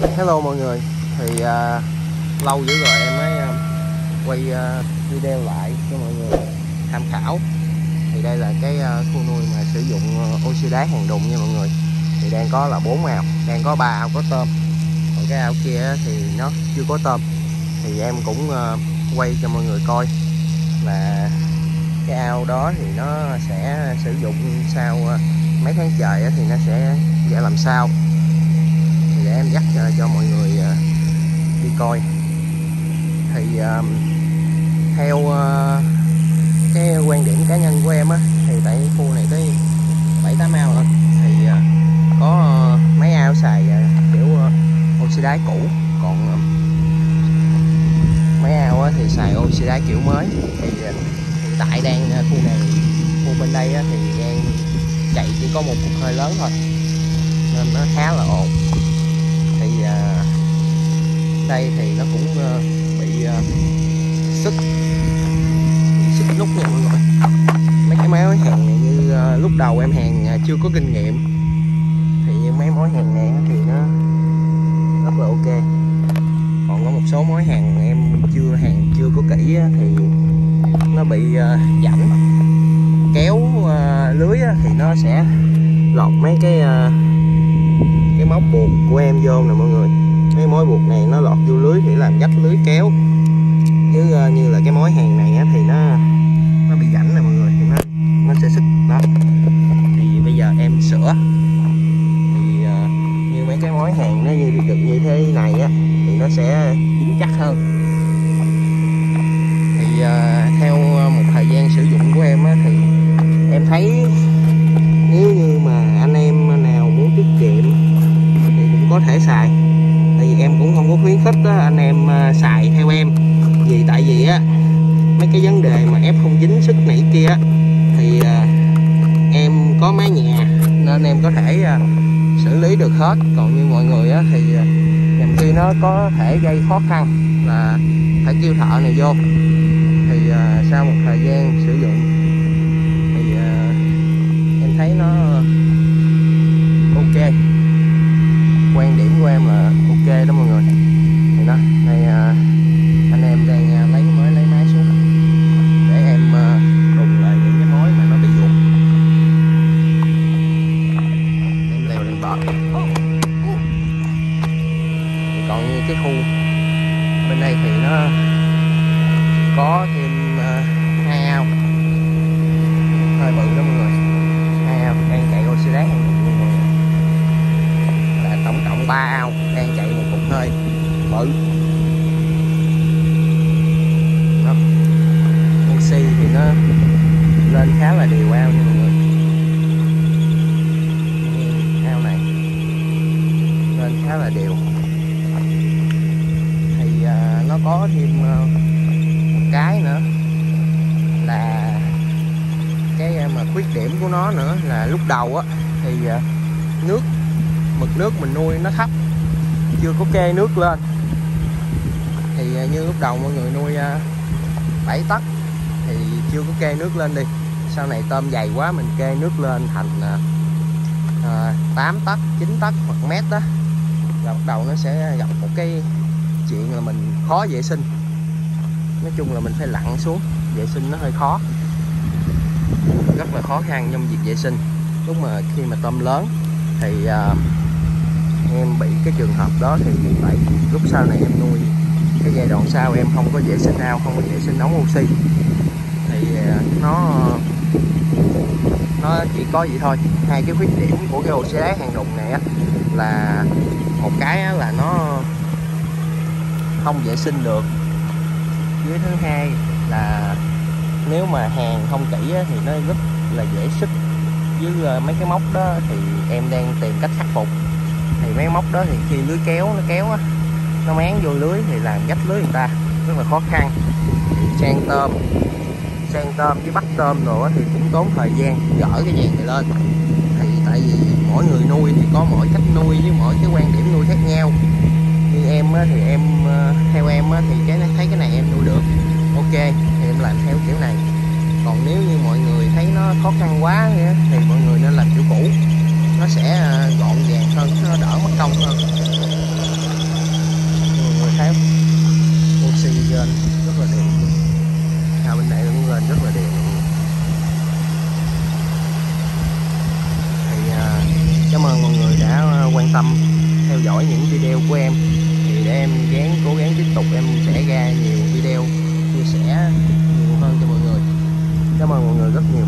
Hello mọi người. Thì uh, lâu dữ rồi em mới uh, quay uh, video lại cho mọi người tham khảo. Thì đây là cái uh, khu nuôi mà sử dụng uh, oxy đá hàng đụng nha mọi người. Thì đang có là bốn ao, đang có ba ao có tôm. Còn cái ao kia thì nó chưa có tôm. Thì em cũng uh, quay cho mọi người coi là cái ao đó thì nó sẽ sử dụng sau uh, mấy tháng trời thì nó sẽ ra làm sao. Thì để em dắt coi. Thì uh, theo uh, cái quan điểm cá nhân của em á thì tại khu này tới bảy tám ao rồi thì uh, có uh, mấy ao xài uh, kiểu uh, oxy đá cũ. Còn uh, mấy ao á, thì xài oxy đá kiểu mới. Thì uh, hiện tại đang uh, khu này khu bên đây á, thì đang chạy chỉ có một cục hơi lớn thôi. Nên nó khá là ổn đây thì nó cũng ờ, bị ờ, à, sức sức nút nha mọi người. Mấy cái máy hàng này như ờ, lúc đầu em hàng chưa có kinh nghiệm. Thì như mấy mối hàng này thì nó rất là ok. Còn có một số mối hàng em chưa hàng chưa có kỹ thì nó bị à, kéo uh, lưới thì nó sẽ lọt mấy cái uh, cái móc buộc của em vô nè mọi người mối buộc này nó lọt vô lưới thì làm rách lưới kéo. Chứ uh, như là cái mối hàng này á, thì nó nó bị rảnh nè mọi người thì nó nó sẽ sức đó. Thì bây giờ em sửa. Thì uh, như mấy cái mối hàng nó như được như thế này á thì nó sẽ dính chắc hơn. Thì uh, theo một thời gian sử dụng của em á thì em thấy nếu như mà anh em nào muốn tiết kiệm thì cũng có thể xài tại vì em cũng không có khuyến khích anh em à, xài theo em. Vì tại vì á, mấy cái vấn đề mà ép không dính sức này kia thì à, em có mái nhà nên em có thể à, xử lý được hết. Còn như mọi người á, thì nhầm khi nó có thể gây khó khăn là phải kêu thợ này vô. Thì sau một thời gian sử dụng thấy nó ok quan điểm của em là ok đó mọi người thì đó đây anh em đang lấy mới lấy máy xuống để em đùng lại những cái mối mà nó bị ruột Ờ. em còn như cái khu bên đây thì nó có thêm ờ, hai ao. Hơi bự đó mọi người. Hai ao đang chạy oxy đá là tổng cộng 3 ao đang chạy một cục hơi bự. Đó. oxy thì nó lên khá là đều ao nha đều. Thì uh, nó có thêm uh, một cái nữa là cái à, mà khuyết điểm của nó nữa là lúc đầu á thì nước mực nước mình nuôi nó thấp chưa có kê nước lên. Thì như lúc đầu mọi người nuôi 7 tấc thì chưa có kê nước lên đi. Sau này tôm dày quá mình kê nước lên thành à, 8 tấc 9 tấc hoặc mét đó là bắt đầu nó sẽ gặp một cái chuyện là mình khó vệ sinh. Nói chung là mình phải lặn xuống vệ sinh nó hơi khó. Rất là khó khăn trong việc vệ sinh. Lúc mà khi mà tôm lớn thì uh, em bị cái trường hợp đó thì phải lúc sau này em nuôi cái giai đoạn sau em không có vệ sinh ao không có vệ sinh ống oxy. Thì uh, nó nó chỉ có vậy thôi. Hai cái khuyết điểm của cái hồ đá hàng đụng này á là một cái là nó không vệ sinh được. Với thứ hai là nếu mà hàng không kỹ thì nó rất là dễ sức với ờ, mấy cái móc đó thì em đang tìm cách khắc phục. Thì mấy móc đó thì khi lưới kéo, nó kéo á, nó máng vô lưới thì làm gách lưới người ta, rất là khó khăn. Thì sang tôm sang tôm với bắt tôm rồi thì cũng tốn thời gian gỡ cái dàn này lên tại vì mỗi người nuôi thì có mỗi cách nuôi với mỗi cái quan điểm nuôi khác nhau. Như em á, thì em ờ, theo em á, thì cái thấy cái này em nuôi được. Ok thì em làm theo kiểu này. Còn nếu như mọi người thấy nó khó khăn quá thì mọi người nên làm kiểu cũ. Nó sẽ ờ, gọn gàng hơn nó đỡ mất công hơn. Video của em. Thì để em gán, cố gắng tiếp tục, em sẽ ra nhiều video, chia sẻ nhiều hơn cho mọi người. Cảm ơn mọi người rất nhiều.